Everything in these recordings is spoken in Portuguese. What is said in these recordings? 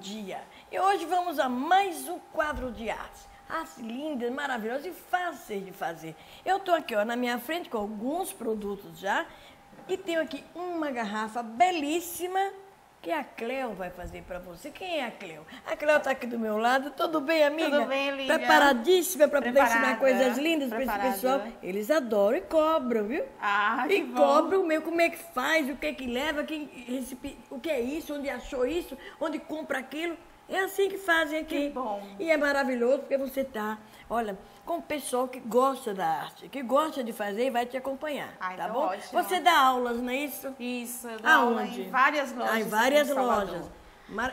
dia! E hoje vamos a mais um quadro de artes. Artes lindas, maravilhosas e fáceis de fazer. Eu estou aqui ó, na minha frente com alguns produtos já e tenho aqui uma garrafa belíssima que a Cleo vai fazer para você. Quem é a Cleo? A Cleo está aqui do meu lado. Tudo bem, amiga? Tudo bem, Lívia. Preparadíssima para poder ensinar coisas lindas para esse pessoal. Eles adoram e cobram, viu? Ah, E que cobram meu, como é que faz, o que é que leva, quem o que é isso, onde achou isso, onde compra aquilo. É assim que fazem aqui. Que bom. E é maravilhoso porque você tá, olha, com o pessoal que gosta da arte, que gosta de fazer e vai te acompanhar, Ai, tá então bom? ótimo. Você dá aulas, não é isso? Isso, eu dou aula Aonde? em várias lojas. Ah, em várias lojas.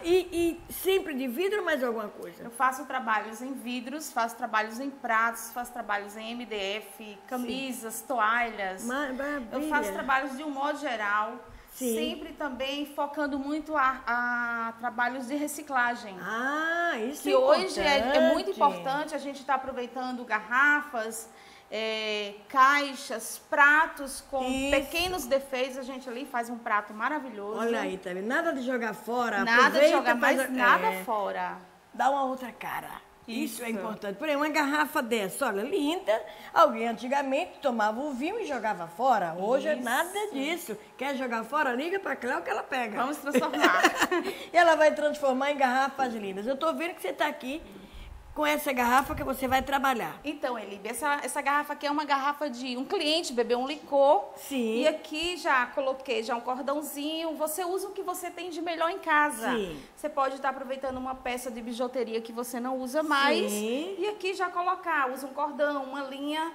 E, e sempre de vidro ou mais alguma coisa? Eu faço trabalhos em vidros, faço trabalhos em pratos, faço trabalhos em MDF, camisas, toalhas. Ma- maravilha. Eu faço trabalhos de um modo geral. Sim. Sempre também focando muito a, a trabalhos de reciclagem. Ah, isso que é hoje é, é muito importante. a gente estar aproveitando garrafas, é, caixas, pratos com Isso. pequenos defeitos. A gente ali faz um prato maravilhoso. Olha aí, tá vendo? Nada de jogar fora. Nada de jogar mais nada é. fora. dá uma outra cara. Isso. é Isso. importante. Por exemplo, uma garrafa dessa, olha, linda. Alguém antigamente tomava o vinho e jogava fora. Hoje é Isso. nada disso. Quer jogar fora? Liga pra Cléo que ela pega. Vamos transformar. e ela vai transformar em garrafas lindas. Eu tô vendo que você tá aqui com essa garrafa que você vai trabalhar. Então, Elibe, essa, essa garrafa aqui é uma garrafa de um cliente bebeu um licor. Sim. E aqui já coloquei já um cordãozinho. Você usa o que você tem de melhor em casa. Sim. Você pode estar aproveitando uma peça de bijuteria que você não usa mais. Sim. E aqui já colocar, usa um cordão, uma linha.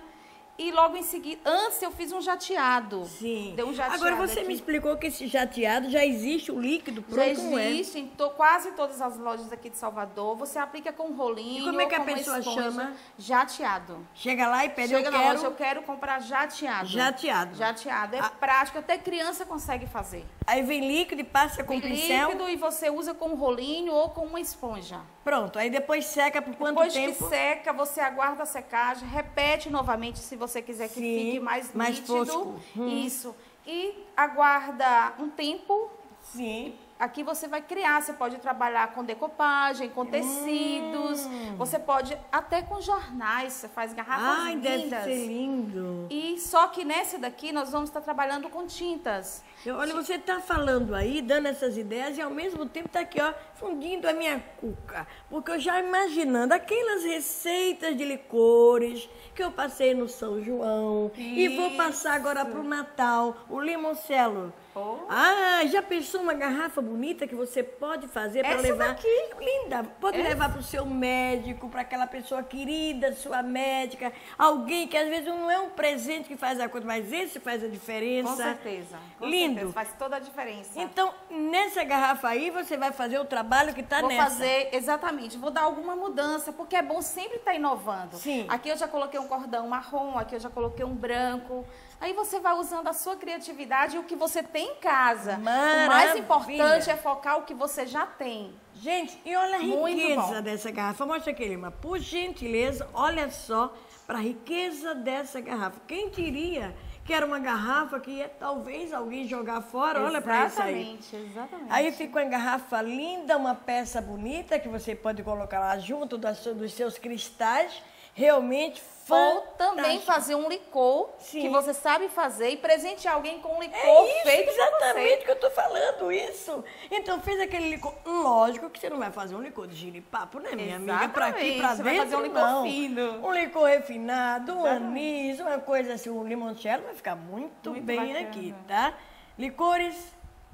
E logo em seguida, antes eu fiz um jateado. Sim. Deu um jateado Agora você aqui. me explicou que esse jateado já existe o líquido Já pronto, não é? existe em to- quase todas as lojas aqui de Salvador. Você aplica com um rolinho. E como é que a pessoa esponja. chama? Jateado. Chega lá e pede, Chega eu na quero... loja, eu quero comprar jateado. Jateado. Jateado. É Ah. prático, até criança consegue fazer. Aí vem líquido e passa com Tem pincel. líquido e você usa com um rolinho ou com uma esponja. Pronto, aí depois seca por quanto Depois tempo? que seca, você aguarda a secagem, repete novamente se você quiser que Sim, fique mais, mais nítido. fosco. Hum. Isso. E aguarda um tempo. Sim. Aqui você vai criar, você pode trabalhar com decopagem, com tecidos, Hum. você pode até com jornais, você faz garrafas Ai, deve lindas. ser lindo. E só que nessa daqui nós vamos estar trabalhando com tintas. Eu- Olha, você está falando aí, dando essas ideias e ao mesmo tempo está aqui, ó, fundindo a minha cuca. Porque eu já imaginando aquelas receitas de licores que eu passei no São João e vou passar agora para o Natal, o limoncello. Oh. Ah, já pensou uma garrafa bonita que você pode fazer para Essa levar? daqui. Linda. Pode Essa. levar para o seu médico, para aquela pessoa querida, sua médica, alguém que às vezes não é um presente que faz a coisa, mas esse faz a diferença. Com certeza. Com Lindo. certeza, faz toda a diferença. Então, nessa garrafa aí, você vai fazer o trabalho que está Vou nessa. fazer, exatamente, vou dar alguma mudança, porque é bom sempre estar inovando. Sim. Aqui eu já coloquei um cordão marrom, aqui eu já coloquei um branco. Aí você vai usando a sua criatividade e o que você tem em casa. O Maravilha. mais importante é focar o que você já tem. Gente, e olha a Muito riqueza bom. dessa garrafa. Mostra aqui, Lima. Por gentileza, olha só para a riqueza dessa garrafa. Quem diria que era uma garrafa que ia talvez alguém jogar fora? Olha para isso aí. Exatamente, exatamente. Aí fica uma garrafa linda, uma peça bonita que você pode colocar lá junto das dos seus cristais. Realmente Ou fantástico. também fazer um licor Sim. que você sabe fazer e presentear alguém com um licor É isso, feito exatamente que eu tô falando, isso. Então, fez aquele licor. Lógico que você não vai fazer um licor de giripapo, né, minha amiga? Pra aqui, Exatamente, pra você dentro, vai fazer um licor não. fino. Um licor refinado, um Exatamente. anis, uma coisa assim, um limoncello vai ficar muito, Muito bem bacana. aqui, tá? Licores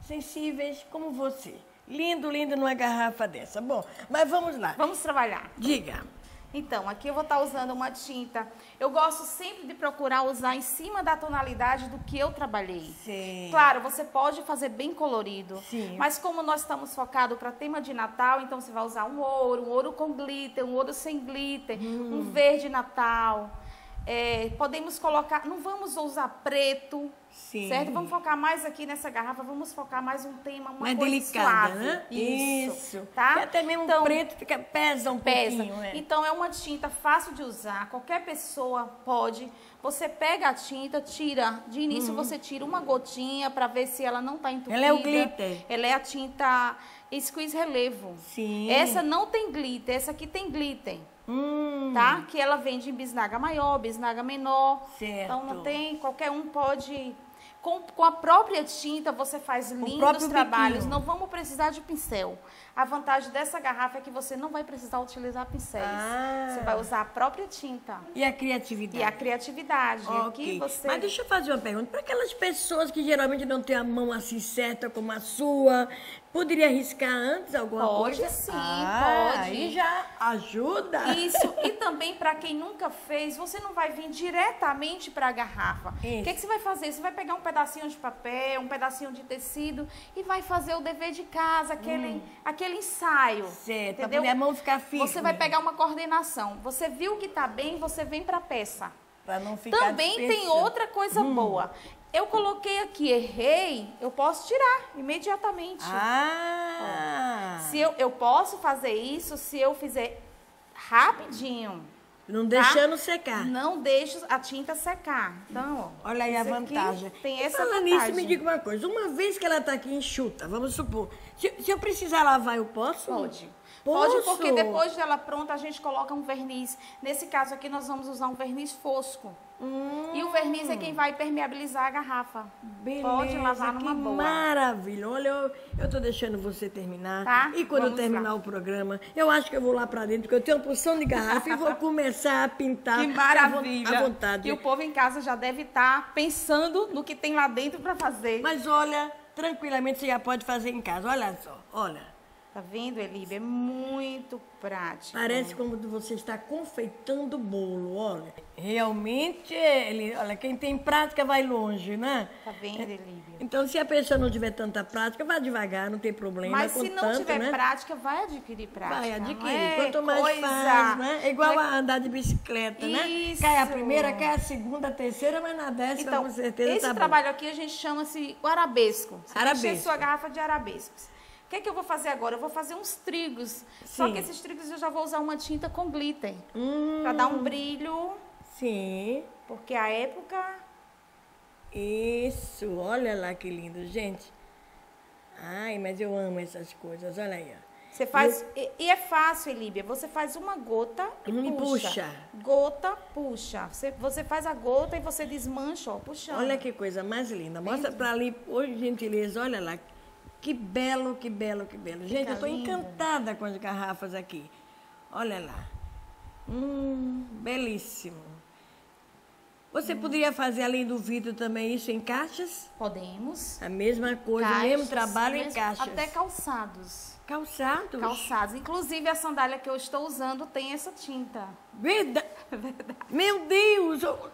sensíveis como você. Lindo, lindo numa garrafa dessa. Bom, mas vamos lá. Vamos trabalhar. Diga. Então, aqui eu vou estar usando uma tinta. Eu gosto sempre de procurar usar em cima da tonalidade do que eu trabalhei. Sim. Claro, você pode fazer bem colorido. Sim. Mas como nós estamos focados para tema de Natal, então você vai usar um ouro, um ouro com glitter, um ouro sem glitter, Hum. um verde Natal. É, podemos colocar, não vamos usar preto, Sim. certo? Vamos focar mais aqui nessa garrafa, vamos focar mais um tema, uma Mais coisa delicada, suave. né? Isso, Que tá? até mesmo Então, preto fica, pesa um pesa. pouquinho. né? Então é uma tinta fácil de usar, qualquer pessoa pode. Você pega a tinta, tira, de início você tira uma gotinha para ver se ela não está entupida. Uhum. Ela é o glitter. Ela é a tinta squeeze relevo. Sim. Essa não tem glitter, essa aqui tem glitter. Hum, Tá? Que ela vende em bisnaga maior, bisnaga menor. Certo. Então não tem, qualquer um pode. Com, com a própria tinta você faz lindos trabalhos. biquinho. Não vamos precisar de pincel. A vantagem dessa garrafa é que você não vai precisar utilizar pincéis. Ah. Você vai usar a própria tinta. E a criatividade? E a criatividade. Aqui você. Mas deixa eu fazer uma pergunta. Para aquelas pessoas que geralmente não têm a mão assim certa como a sua, poderia arriscar antes alguma Pode coisa? sim, ah, pode. Aí já ajuda. Isso, e também para quem nunca fez, você não vai vir diretamente para a garrafa. O que, que você vai fazer? Você vai pegar um pedacinho de papel, um pedacinho de tecido e vai fazer o dever de casa, aquele, aquele ensaio. Hum. Certo, entendeu? poder a mão ficar firme. Você vai pegar uma coordenação. Você viu que tá bem, você vem para a peça. Para não ficar Também tem outra coisa Hum. boa. Eu coloquei aqui, errei, eu posso tirar imediatamente. Ah! Se eu, eu posso fazer isso se eu fizer rapidinho. Não deixando secar. Não deixe a tinta secar. Então, ó. Olha aí a vantagem. Tem essa Falando vantagem. nisso, me diga uma coisa. Uma vez que ela está aqui enxuta, vamos supor. Se, se eu precisar lavar, eu posso? Pode. Posso? Pode, porque depois dela pronta, a gente coloca um verniz. Nesse caso aqui, nós vamos usar um verniz fosco. Hum, E o verniz é quem vai permeabilizar a garrafa. beleza, Pode lavar que numa boa. maravilha. Olha, eu, eu tô deixando você terminar. Tá, E quando eu vamos terminar lá. o programa, eu acho que eu vou lá para dentro, porque eu tenho uma porção de garrafa e vou começar a pintar Que maravilha. à vontade. E o povo em casa já deve estar pensando no que tem lá dentro para fazer. Mas olha, tranquilamente você já pode fazer em casa. Olha só, olha. Tá vendo, Elíbia? É muito prático. Parece como você está confeitando bolo, olha. Realmente, ele, olha, quem tem prática vai longe, né? Tá vendo, Elíbia? Então, se a pessoa não tiver tanta prática, vá devagar, não tem problema. Mas com se não tanto, tiver né? prática, vai adquirir prática. Vai adquirir. é Quanto mais coisa- faz, né? É igual é- a andar de bicicleta, né? Isso. Cai a primeira, cai a segunda, a terceira, mas na décima, Então, com certeza, esse tá bom. trabalho aqui a gente chama-se o arabesco. Você Arabesco. sua garrafa de arabescos. O que, é que eu vou fazer agora? Eu vou fazer uns trigos. Só Sim. que esses trigos eu já vou usar uma tinta com glitter. Hum, Pra dar um brilho, sim. porque a época... Isso, olha lá que lindo, gente. Ai, mas eu amo essas coisas, olha aí, ó. Você faz... E, e é fácil, Elíbia. Você faz uma gota e Hum, puxa. puxa. Gota, puxa. Você, você faz a gota e você desmancha, ó, puxando. Olha que coisa mais linda. Mostra pra ali, por gentileza, olha lá. Que belo, que belo, que belo. Gente, eu lindo. encantada com as garrafas aqui. Olha lá. Hum, belíssimo. Você poderia fazer, além do vidro, também isso em caixas? Podemos. A mesma coisa, o Caixas, mesmo trabalho em mesmo- caixas. Até calçados. Calçados? Calçados. Inclusive, a sandália que eu estou usando tem essa tinta. Verdade. Meu Deus! Eu...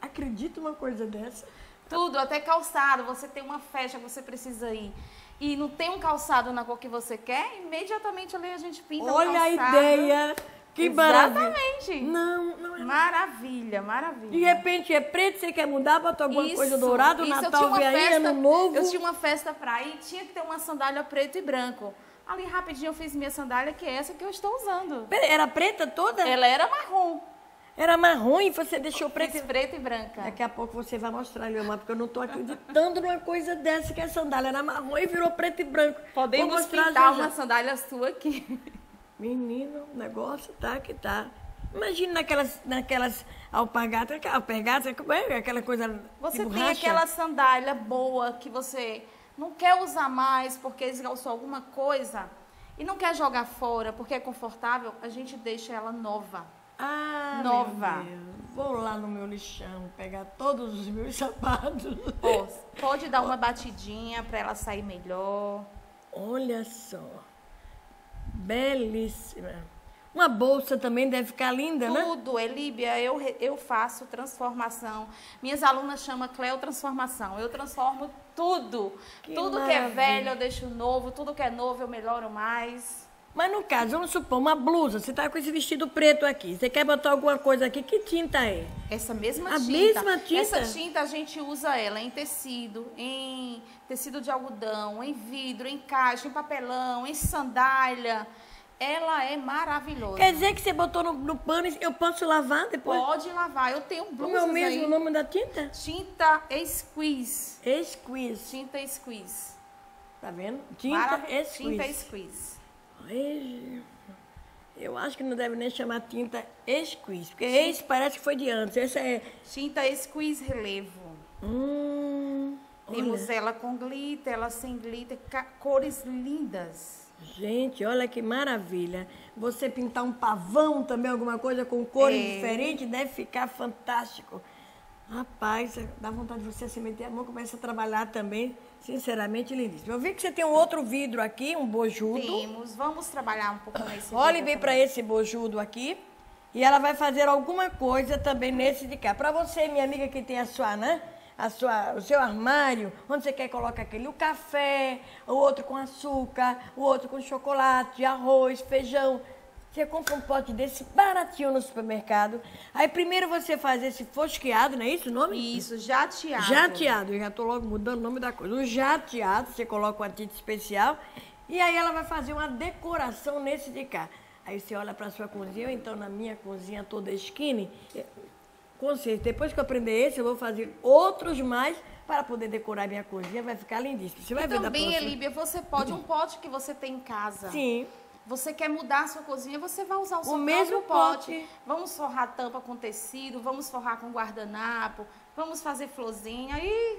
Acredita uma coisa dessa? Tudo, até calçado. Você tem uma festa que você precisa ir. E não tem um calçado na cor que você quer, imediatamente ali a gente pinta Olha a calçado. ideia! Que maravilha! Exatamente. Não, não é Maravilha, maravilha. De repente é preto, você quer mudar, bota alguma coisa dourada, isso. Natal vem aí, ano novo. Eu tinha uma festa pra ir, tinha que ter uma sandália preto e branco. Ali rapidinho eu fiz minha sandália, que é essa que eu estou usando. Pera, Era preta toda? Ela era marrom. Era marrom e você deixou Fiz preta. preta e branca. Daqui a pouco você vai mostrar, Leomar, porque eu não estou acreditando numa coisa dessa, que a sandália era marrom e virou preto e branco. Podemos pintar já, já. uma sandália sua aqui. Menino, o negócio tá que tá. Imagina naquelas, naquelas alpargatas, alpargatas, como é aquela coisa Você de tem aquela sandália boa que você não quer usar mais porque esgalçou alguma coisa e não quer jogar fora porque é confortável, a gente deixa ela nova. Ah, Nova. Vou lá no meu lixão pegar todos os meus sapatos. Ó, pode dar uma batidinha para ela sair melhor. Olha só. Belíssima. Uma bolsa também deve ficar linda, né? Tudo, Elíbia, eu, re- eu faço transformação. Minhas alunas chamam Cleo Transformação. Eu transformo tudo. Que tudo que é maravilha. velho eu deixo novo, tudo que é novo eu melhoro mais. Mas no caso, vamos supor, uma blusa, você tá com esse vestido preto aqui, você quer botar alguma coisa aqui, que tinta é? Essa mesma A tinta. mesma tinta? Essa tinta a gente usa ela em tecido, em tecido de algodão, em vidro, em caixa, em papelão, em sandália. Ela é maravilhosa. Quer dizer que você botou no, no pano e eu posso lavar depois? Pode lavar. Eu tenho Como blusas é o mesmo aí. nome da tinta? Tinta Squeeze. Squeeze. Tinta Squeeze. Tá vendo? Tinta Marav- Squeeze. Tinta Squeeze. Eu acho que não deve nem chamar tinta Squeeze, porque esse parece que foi de antes. Esse é. Tinta Squeeze Relevo. Hum, Temos olha. ela com glitter, ela sem glitter, cores lindas. Gente, olha que maravilha. Você pintar um pavão também, alguma coisa com cores É. diferentes, deve ficar fantástico. Rapaz, dá vontade de você se meter a mão começar a trabalhar também. Sinceramente, lindíssimo. Eu vi que você tem um outro vidro aqui, um bojudo. Temos, vamos trabalhar um pouco nesse Olhe bem para esse bojudo aqui. E ela vai fazer alguma coisa também nesse de cá. Para você, minha amiga, que tem a sua, né? A sua, o seu armário, onde você quer colocar aquele o café, o outro com açúcar, o outro com chocolate, arroz, feijão. Você compra um pote desse baratinho no supermercado. Aí primeiro você faz esse fosqueado, não é isso o nome? Isso, jateado. Jateado, eu já estou logo mudando o nome da coisa. O jateado, você coloca uma tinta especial e aí ela vai fazer uma decoração nesse de cá. Aí você olha para sua cozinha, ou então na minha cozinha toda skinny. eh, Com certeza, depois que eu aprender esse, eu vou fazer outros mais para poder decorar minha cozinha. Vai ficar lindíssimo. Você vai E ver da também, próxima. Elíbia, você pode, um pote que você tem em casa. Sim. Você quer mudar a sua cozinha, você vai usar o seu mesmo pote. pote. Vamos forrar a tampa com tecido, vamos forrar com guardanapo, vamos fazer florzinha e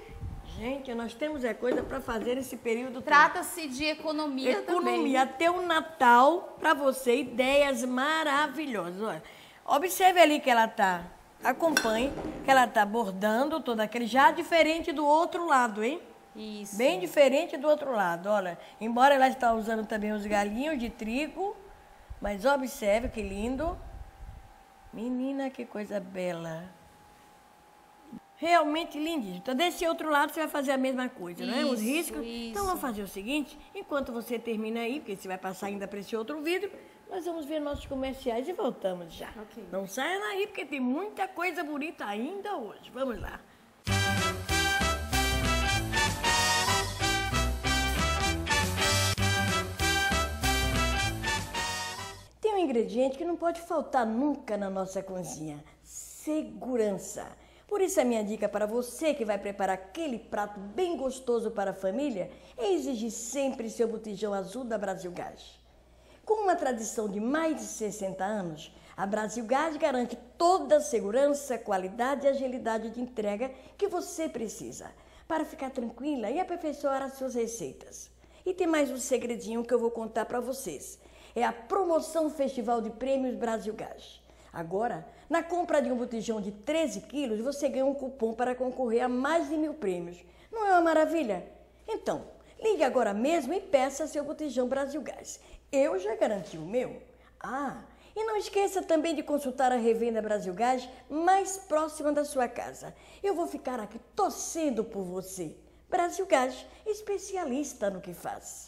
Gente, nós temos é coisa para fazer nesse período. trata-se de economia, também. Economia, até o Natal, para você, ideias maravilhosas. Olha, observe ali que ela tá, acompanhe, que ela tá bordando todo aquele, já diferente do outro lado, hein? Isso. Bem diferente do outro lado, olha. Embora ela está usando também os galinhos de trigo, mas observe que lindo. Menina, que coisa bela. Realmente lindíssimo. Então, desse outro lado, você vai fazer a mesma coisa, não é? Os Isso, riscos. Então, isso. vamos fazer o seguinte: enquanto você termina aí, porque você vai passar ainda para esse outro vidro, nós vamos ver nossos comerciais e voltamos já. Ok. Não saia daí, porque tem muita coisa bonita ainda hoje. Vamos lá. Ingrediente que não pode faltar nunca na nossa cozinha: segurança. Por isso, a minha dica para você que vai preparar aquele prato bem gostoso para a família é exigir sempre seu botijão azul da Brasil Gás. Com uma tradição de mais de 60 anos, a Brasil Gás garante toda a segurança, qualidade e agilidade de entrega que você precisa para ficar tranquila e aperfeiçoar as suas receitas. E tem mais um segredinho que eu vou contar para vocês. É a promoção Festival de Prêmios Brasil Gás. Agora, na compra de um botijão de 13 quilos, você ganha um cupom para concorrer a mais de mil prêmios. Não é uma maravilha? Então, ligue agora mesmo e peça seu botijão Brasil Gás. Eu já garanti o meu. Ah, e não esqueça também de consultar a revenda Brasil Gás mais próxima da sua casa. Eu vou ficar aqui torcendo por você. Brasil Gás, especialista no que faz.